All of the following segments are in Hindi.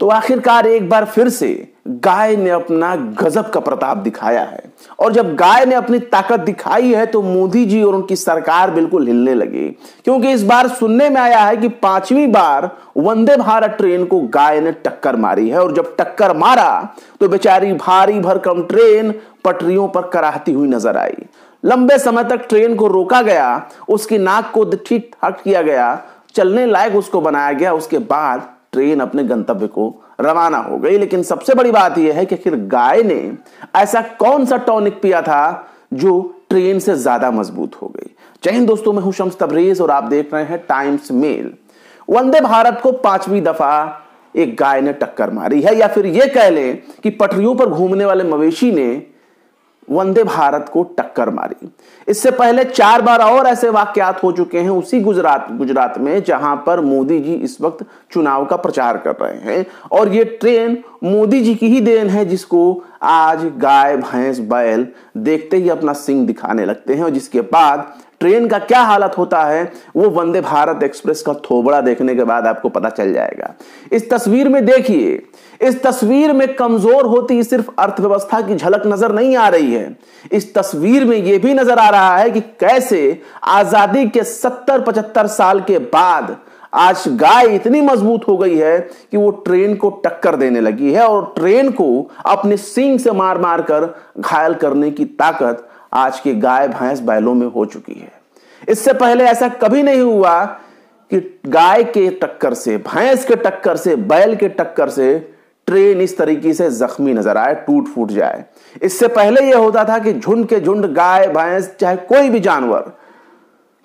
तो आखिरकार एक बार फिर से गाय ने अपना गजब का प्रताप दिखाया है। और जब गाय ने अपनी ताकत दिखाई है तो मोदी जी और उनकी सरकार बिल्कुल हिलने लगी। क्योंकि इस बार सुनने में आया है कि पांचवी बार वंदे भारत ट्रेन को गाय ने टक्कर मारी है। और जब टक्कर मारा तो बेचारी भारी भरकम ट्रेन पटरियों पर कराहती हुई नज़र आई। लंबे समय तक ट्रेन को रोका गया, उसकी नाक को ठीक ठाक किया गया, चलने लायक उसको बनाया गया, उसके बाद ट्रेन अपने गंतव्य को रवाना हो गई। लेकिन सबसे बड़ी बात यह है कि आखिर गाय ने ऐसा कौन सा टॉनिक पिया था जो ट्रेन से ज़्यादा मज़बूत हो गई? जय दोस्तों, मैं हूँ शम्स तबरेज और आप देख रहे हैं टाइम्स मेल। वंदे भारत को पांचवी दफ़ा एक गाय ने टक्कर मारी है, या फिर यह कह लें कि पटरियों पर घूमने वाले मवेशी ने वंदे भारत को टक्कर मारी। इससे पहले चार बार और ऐसे वाक्यात हो चुके हैं उसी गुजरात गुजरात में, जहाँ पर मोदी जी इस वक्त चुनाव का प्रचार कर रहे हैं। और ये ट्रेन मोदी जी की ही देन है, जिसको आज गाय, भैंस, बैल देखते ही अपना सिंह दिखाने लगते हैं और जिसके बाद ट्रेन का क्या हालत होता है, वो वंदे भारत एक्सप्रेस का थोबड़ा देखने के बाद आपको पता चल जाएगा। इस तस्वीर में देखिए, इस तस्वीर में कमज़ोर होती सिर्फ़ अर्थव्यवस्था की झलक नज़र नहीं आ रही है। इस तस्वीर में यह भी नज़र आ रहा है कि कैसे आज़ादी के 70-75 साल के बाद आज गाय इतनी मज़बूत हो गई है कि वो ट्रेन को टक्कर देने लगी है और ट्रेन को अपने सिंग से मार मार कर घायल करने की ताकत आज के गाय, भैंस बैलों में हो चुकी है। इससे पहले ऐसा कभी नहीं हुआ कि गाय के टक्कर से, भैंस के टक्कर से, बैल के टक्कर से ट्रेन इस तरीके से जख्मी नज़र आए, टूट फूट जाए। इससे पहले यह होता था कि झुंड के झुंड गाय, भैंस, चाहे कोई भी जानवर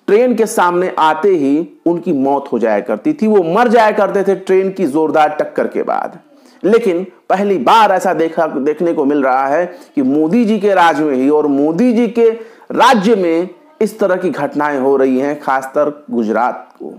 ट्रेन के सामने आते ही उनकी मौत हो जाया करती थी। वो मर जाया करते थे ट्रेन की जोरदार टक्कर के बाद। लेकिन पहली बार ऐसा देखा, देखने को मिल रहा है कि मोदी जी के राज में ही और मोदी जी के राज्य में इस तरह की घटनाएँ हो रही हैं खासकर गुजरात को।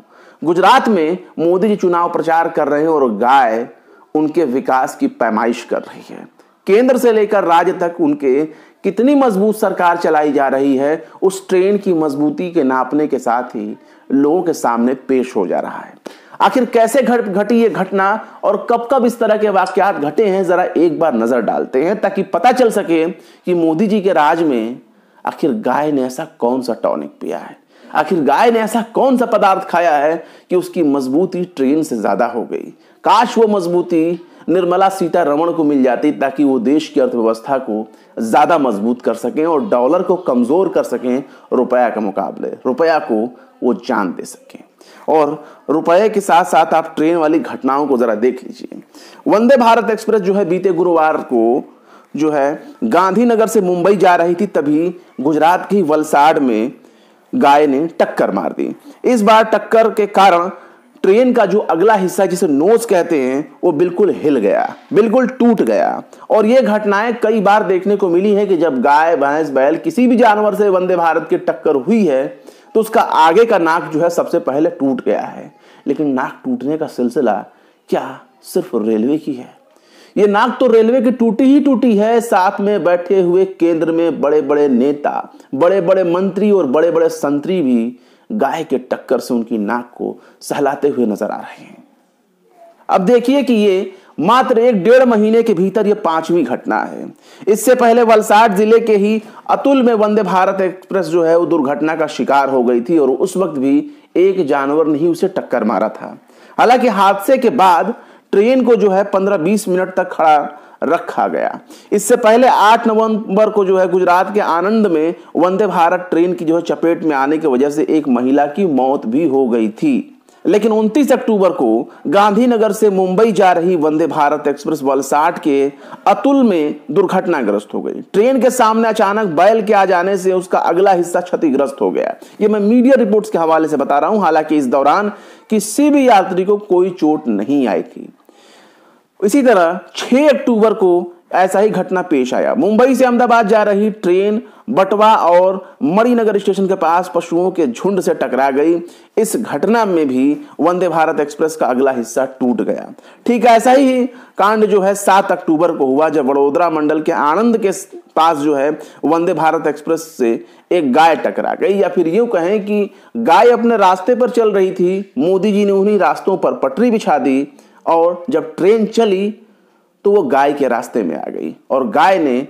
गुजरात में मोदी जी चुनाव प्रचार कर रहे हैं और गाय उनके विकास की पैमाइश कर रही है। केंद्र से लेकर राज्य तक उनके कितनी मज़बूत सरकार चलाई जा रही है, उस ट्रेन की मजबूती के नापने के साथ ही लोगों के सामने पेश हो जा रहा है। आखिर कैसे घट घटी ये घटना और कब कब इस तरह के वाक्यात घटे हैं, जरा एक बार नज़र डालते हैं, ताकि पता चल सके कि मोदी जी के राज में आखिर गाय ने ऐसा कौन सा टॉनिक पिया है। आखिर गाय ने ऐसा कौन सा पदार्थ खाया है कि उसकी मजबूती ट्रेन से ज़्यादा हो गई। काश वो मजबूती निर्मला सीतारमण को मिल जाती, ताकि वो देश की अर्थव्यवस्था को ज़्यादा मज़बूत कर सकें और डॉलर को कमज़ोर कर सकें, रुपया के मुकाबले, रुपया को वो जान दे सकें। और रुपए के साथ साथ आप ट्रेन वाली घटनाओं को जरा देख लीजिए। वंदे भारत एक्सप्रेस जो है, बीते गुरुवार को जो है, गांधीनगर से मुंबई जा रही थी, तभी गुजरात की वलसाड में गाय ने टक्कर मार दी। इस बार टक्कर के कारण ट्रेन का जो अगला हिस्सा जिसे नोज़ कहते हैं, वो बिल्कुल हिल गया, बिल्कुल टूट गया। और ये घटनाएँ कई बार देखने को मिली है कि जब गाय, भैंस, बैल किसी भी जानवर से वंदे भारत की टक्कर हुई है तो उसका आगे का नाक जो है सबसे पहले टूट गया है। लेकिन नाक टूटने का सिलसिला क्या सिर्फ़ रेलवे की है? ये नाक तो रेलवे की टूटी ही टूटी है। साथ में बैठे हुए केंद्र में बड़े बड़े नेता बड़े बड़े मंत्री और बड़े बड़े संतरी भी गाय के टक्कर से उनकी नाक को सहलाते हुए नज़र आ रहे हैं। अब देखिए कि ये मात्र एक डेढ़ महीने के भीतर यह पांचवी घटना है। इससे पहले वलसाड ज़िले के ही अतुल में वंदे भारत एक्सप्रेस जो है, वो दुर्घटना का शिकार हो गई थी और उस वक्त भी एक जानवर ने ही उसे टक्कर मारा था। हालाँकि हादसे के बाद ट्रेन को जो है 15-20 मिनट तक खड़ा रखा गया। इससे पहले 8 नवंबर को जो है, गुजरात के आनंद में वंदे भारत ट्रेन की जो है, चपेट में आने की वजह से एक महिला की मौत भी हो गई थी। लेकिन 29 अक्टूबर को गांधीनगर से मुंबई जा रही वंदे भारत एक्सप्रेस वलसाड के अतुल में दुर्घटनाग्रस्त हो गई। ट्रेन के सामने अचानक बैल के आ जाने से उसका अगला हिस्सा क्षतिग्रस्त हो गया। ये मैं मीडिया रिपोर्ट्स के हवाले से बता रहा हूँ, हालाँकि इस दौरान किसी भी यात्री को कोई चोट नहीं आई थी। इसी तरह 6 अक्टूबर को ऐसा ही घटना पेश आया। मुंबई से अहमदाबाद जा रही ट्रेन बटवा और मणिनगर स्टेशन के पास पशुओं के झुंड से टकरा गई। इस घटना में भी वंदे भारत एक्सप्रेस का अगला हिस्सा टूट गया। ठीक ऐसा ही कांड जो है सात अक्टूबर को हुआ, जब वडोदरा मंडल के आनंद के पास जो है वंदे भारत एक्सप्रेस से एक गाय टकरा गई। या फिर यूँ कहें कि गाय अपने रास्ते पर चल रही थी, मोदी जी ने उन्हीं रास्तों पर पटरी बिछा दी और जब ट्रेन चली तो वो गाय के रास्ते में आ गई। और गाय ने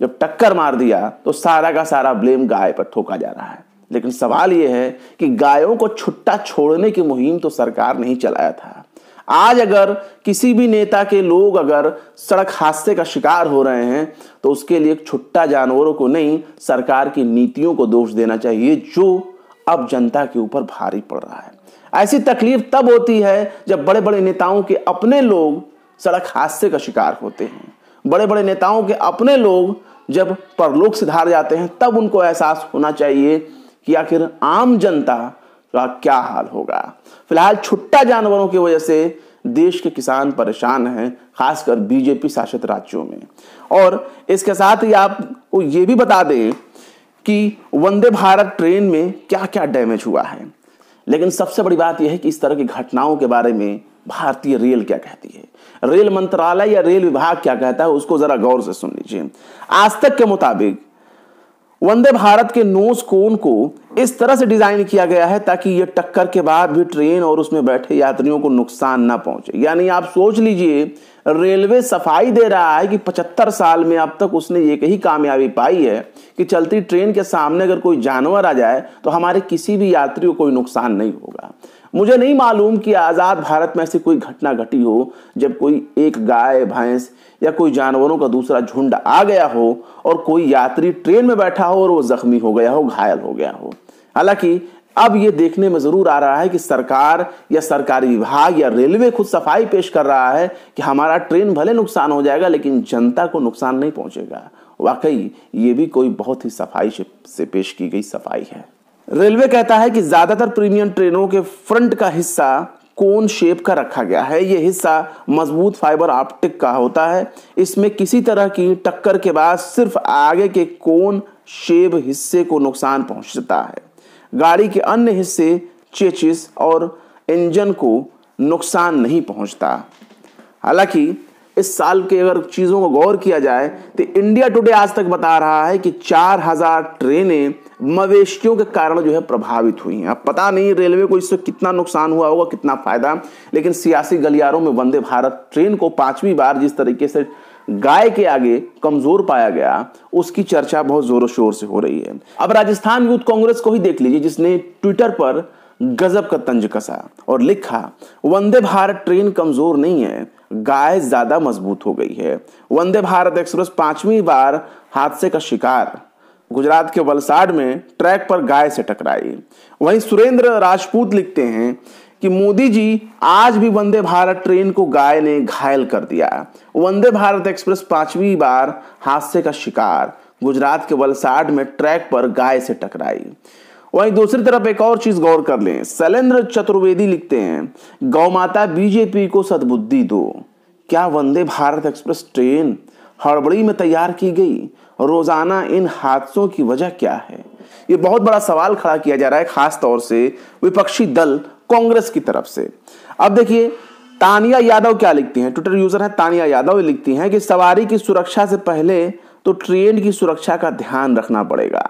जब टक्कर मार दिया तो सारा का सारा ब्लेम गाय पर ठोका जा रहा है। लेकिन सवाल यह है कि गायों को छुट्टा छोड़ने की मुहिम तो सरकार ने ही चलाया था। आज अगर किसी भी नेता के लोग अगर सड़क हादसे का शिकार हो रहे हैं तो उसके लिए छुट्टा जानवरों को नहीं, सरकार की नीतियों को दोष देना चाहिए, जो अब जनता के ऊपर भारी पड़ रहा है। ऐसी तकलीफ़ तब होती है जब बड़े बड़े नेताओं के अपने लोग सड़क हादसे का शिकार होते हैं। बड़े बड़े नेताओं के अपने लोग जब परलोक सिधार जाते हैं, तब उनको एहसास होना चाहिए कि आखिर आम जनता का क्या हाल होगा। फ़िलहाल छुट्टा जानवरों की वजह से देश के किसान परेशान हैं, खासकर बीजेपी शासित राज्यों में। और इसके साथ ही आपको ये भी बता दें कि वंदे भारत ट्रेन में क्या क्या डैमेज हुआ है। लेकिन सबसे बड़ी बात यह है कि इस तरह की घटनाओं के बारे में भारतीय रेल क्या कहती है? रेल मंत्रालय या रेल विभाग क्या कहता है? उसको जरा गौर से सुन लीजिए। आज तक के मुताबिक वंदे भारत के नोस कोन को इस तरह से डिज़ाइन किया गया है ताकि ये टक्कर के बाद भी ट्रेन और उसमें बैठे यात्रियों को नुकसान ना पहुँचे। यानी आप सोच लीजिए, रेलवे सफ़ाई दे रहा है कि 75 साल में अब तक उसने एक ही कामयाबी पाई है कि चलती ट्रेन के सामने अगर कोई जानवर आ जाए तो हमारे किसी भी यात्री को कोई नुकसान नहीं होगा। मुझे नहीं मालूम कि आज़ाद भारत में ऐसी कोई घटना घटी हो, जब कोई एक गाय, भैंस या कोई जानवरों का दूसरा झुंड आ गया हो और कोई यात्री ट्रेन में बैठा हो और वो जख्मी हो गया हो, घायल हो गया हो। हालाँकि अब ये देखने में ज़रूर आ रहा है कि सरकार या सरकारी विभाग या रेलवे खुद सफ़ाई पेश कर रहा है कि हमारा ट्रेन भले नुकसान हो जाएगा, लेकिन जनता को नुकसान नहीं पहुंचेगा। वाकई ये भी कोई बहुत ही सफ़ाई से पेश की गई सफ़ाई है। रेलवे कहता है कि ज़्यादातर प्रीमियम ट्रेनों के फ्रंट का हिस्सा कोन शेप का रखा गया है। यह हिस्सा मज़बूत फाइबर ऑप्टिक का होता है। इसमें किसी तरह की टक्कर के बाद सिर्फ़ आगे के कोन शेप हिस्से को नुकसान पहुँचता है। गाड़ी के अन्य हिस्से, चेचिस और इंजन को नुकसान नहीं पहुँचता। हालाँकि इस साल के अगर चीज़ों को गौर किया जाए तो इंडिया टुडे आज तक बता रहा है कि 4000 ट्रेनें मवेशियों के कारण जो है प्रभावित हुई हैं। अब पता नहीं रेलवे को इससे कितना नुकसान हुआ होगा, कितना फ़ायदा, लेकिन सियासी गलियारों में वंदे भारत ट्रेन को पांचवी बार जिस तरीके से गाय के आगे कमज़ोर पाया गया, उसकी चर्चा बहुत जोरों शोर से हो रही है। अब राजस्थान यूथ कांग्रेस को ही देख लीजिए, जिसने ट्विटर पर गजब का तंज कसा और लिखा, वंदे भारत ट्रेन कमज़ोर नहीं है गाय ज़्यादा मज़बूत हो गई है। वंदे भारत एक्सप्रेस पांचवी बार हादसे का शिकार। गुजरात के वलसाड में ट्रैक पर गाय से टकराई। वहीं सुरेंद्र राजपूत लिखते हैं कि मोदी जी, आज भी वंदे भारत ट्रेन को गाय ने घायल कर दिया। वंदे भारत एक्सप्रेस पांचवी बार हादसे का शिकार। गुजरात के वलसाड में ट्रैक पर गाय से टकराई। वहीं दूसरी तरफ़ एक और चीज़ गौर कर लें। शैलेंद्र चतुर्वेदी लिखते हैं, गौ माता बीजेपी को सदबुद्धि दो। क्या वंदे भारत एक्सप्रेस ट्रेन हड़बड़ी में तैयार की गई? रोज़ाना इन हादसों की वजह क्या है? ये बहुत बड़ा सवाल खड़ा किया जा रहा है, खास तौर से विपक्षी दल कांग्रेस की तरफ़ से। अब देखिए, तानिया यादव क्या लिखती हैं? ट्विटर यूज़र है तानिया यादव लिखती हैं कि सवारी की सुरक्षा से पहले तो ट्रेन की सुरक्षा का ध्यान रखना पड़ेगा।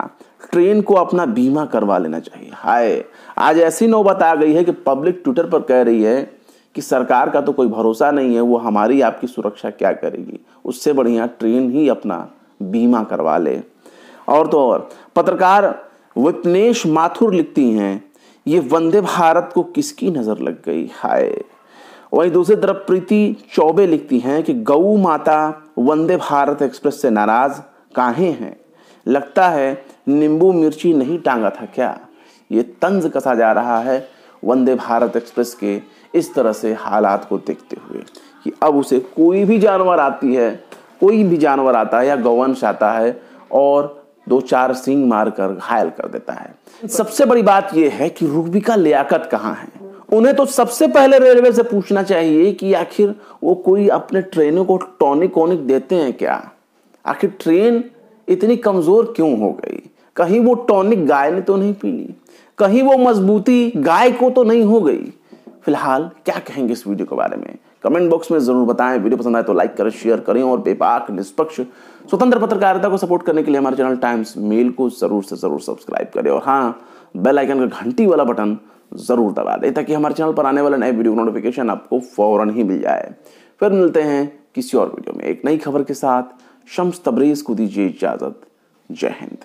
ट्रेन को अपना बीमा करवा लेना चाहिए। हाय, आज ऐसी नौबत आ गई है कि पब्लिक ट्विटर पर कह रही है कि सरकार का तो कोई भरोसा नहीं है, वो हमारी आपकी सुरक्षा क्या करेगी? उससे बढ़िया ट्रेन ही अपना बीमा करवा ले। और तो और, पत्रकार विपनेश माथुर लिखती हैं, ये वंदे भारत को किसकी नज़र लग गई? हाय। वहीं दूसरी तरफ़ प्रीति चौबे लिखती हैं कि, गऊ माता वंदे भारत एक्सप्रेस से नाराज़ काहे हैं? लगता है नींबू मिर्ची नहीं टांगा था क्या? ये तंज कसा जा रहा है? वंदे भारत एक्सप्रेस के इस तरह से हालात को देखते हुए कि अब उसे कोई भी जानवर आती है, कोई भी जानवर आता है या गौवंश आता है और दो चार सिंग मारकर घायल कर देता है। सबसे बड़ी बात यह है कि रूबिका लियाकत कहाँ है? उन्हें तो सबसे पहले रेलवे से पूछना चाहिए कि आखिर वो कोई अपने ट्रेनों को टॉनिक वॉनिक देते हैं क्या? आखिर ट्रेन इतनी कमज़ोर क्यों हो गई? कहीं वो टॉनिक गाय ने तो नहीं पी ली, कहीं वो मजबूती गाय को तो नहीं हो गई। फ़िलहाल क्या कहेंगे इस वीडियो के बारे में? कमेंट बॉक्स में ज़रूर बताएँ। वीडियो पसंद आए तो लाइक करें, शेयर करें और बेपाक निष्पक्ष, स्वतंत्र पत्रकारिता को सपोर्ट करने के लिए हमारे चैनल टाइम्स मेल को ज़रूर से ज़रूर सब्सक्राइब करें और हाँ बेल आइकन का घंटी वाला बटन ज़रूर दबा दें ताकि हमारे चैनल पर आने वाले नए वीडियो नोटिफिकेशन आपको फ़ौरन ही मिल जाए। फिर मिलते हैं किसी और वीडियो में एक नई खबर के साथ। शम्स तबरेज को दीजिए इजाज़त। जय हिंद।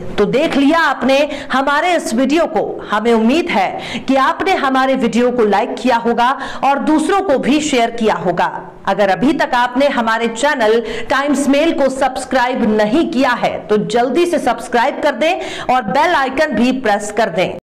तो देख लिया आपने हमारे इस वीडियो को। हमें उम्मीद है कि आपने हमारे वीडियो को लाइक किया होगा और दूसरों को भी शेयर किया होगा। अगर अभी तक आपने हमारे चैनल टाइम्स मेल को सब्सक्राइब नहीं किया है तो जल्दी से सब्सक्राइब कर दें और बेल आइकन भी प्रेस कर दें।